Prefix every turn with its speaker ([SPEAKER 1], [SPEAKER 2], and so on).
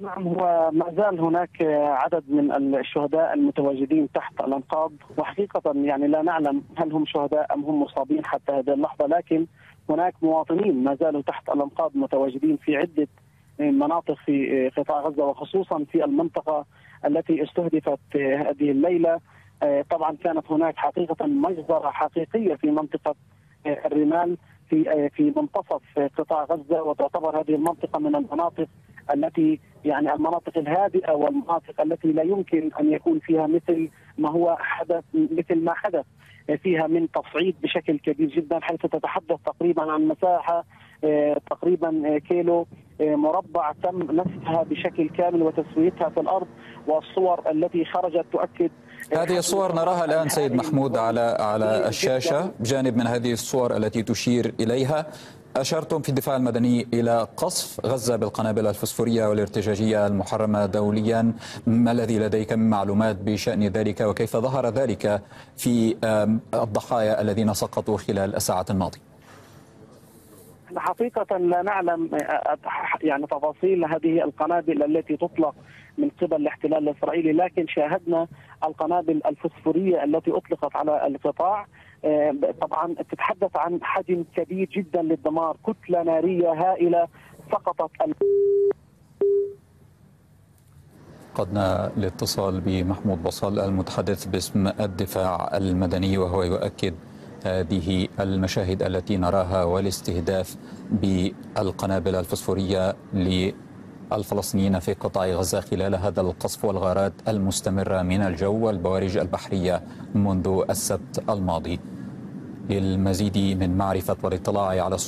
[SPEAKER 1] نعم هو ما زال هناك عدد من الشهداء المتواجدين تحت الأنقاض وحقيقة يعني لا نعلم هل هم شهداء أم هم مصابين حتى هذه اللحظة لكن هناك مواطنين ما زالوا تحت الأنقاض متواجدين في عدة مناطق في قطاع غزة وخصوصا في المنطقة التي استهدفت هذه الليلة. طبعا كانت هناك حقيقة مجزرة حقيقية في منطقة الرمال في في منتصف قطاع غزة وتعتبر هذه المنطقة من المناطق التي يعني المناطق الهادئة والمناطق التي لا يمكن أن يكون فيها مثل ما هو حدث مثل ما حدث فيها من تصعيد بشكل كبير جدا حيث تتحدث تقريبا عن مساحة تقريبا كيلو مربع تم نسفها بشكل كامل وتسويتها في الأرض والصور التي خرجت تؤكد
[SPEAKER 2] هذه الصور نراها الآن سيد محمود على على الشاشة بجانب من هذه الصور التي تشير إليها. أشرتم في الدفاع المدني إلى قصف غزة بالقنابل الفسفورية والارتجاجية المحرمة دوليا. ما الذي لديك من معلومات بشأن ذلك وكيف ظهر ذلك في الضحايا الذين سقطوا خلال الساعات الماضية؟
[SPEAKER 1] حقيقة لا نعلم يعني تفاصيل هذه القنابل التي تطلق من قبل الاحتلال الإسرائيلي لكن شاهدنا القنابل الفسفورية التي أطلقت على القطاع. طبعا تتحدث عن حجم كبير جدا للدمار كتلة نارية هائلة سقطت
[SPEAKER 2] قدنا الاتصال بمحمود بصل المتحدث باسم الدفاع المدني وهو يؤكد هذه المشاهد التي نراها والاستهداف بالقنابل الفسفورية للفلسطينيين في قطاع غزة خلال هذا القصف والغارات المستمرة من الجو والبوارج البحرية منذ السبت الماضي. للمزيد من معرفة والاطلاع على